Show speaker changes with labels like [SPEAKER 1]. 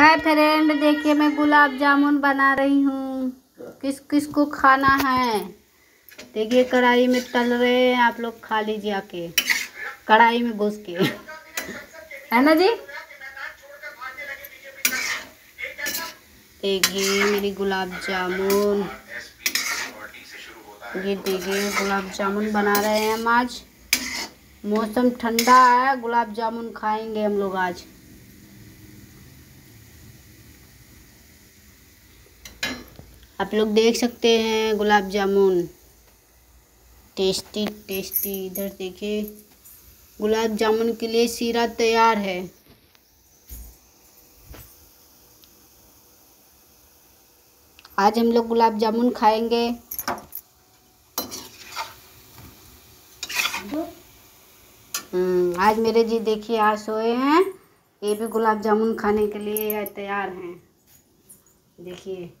[SPEAKER 1] Hi friend, देखिए मैं गुलाब जामुन बना रही हूँ। किस किस को खाना है? देखिए कढ़ाई में तल रहे हैं आप लोग, खा लीजिए आके। कढ़ाई में घुस के। है ना जी? देखिए मेरी गुलाब जामुन। ये देखिए, गुलाब जामुन बना रहे हैं हम आज। मौसम ठंडा है, गुलाब जामुन खाएँगे हम लोग आज। आप लोग देख सकते हैं गुलाब जामुन। टेस्टी टेस्टी इधर देखिए। गुलाब जामुन के लिए सीरा तैयार है। आज हम लोग गुलाब जामुन खाएँगे। हम्म, आज मेरे जी देखिए आज सोए हैं। ये भी गुलाब जामुन खाने के लिए तैयार हैं। देखिए।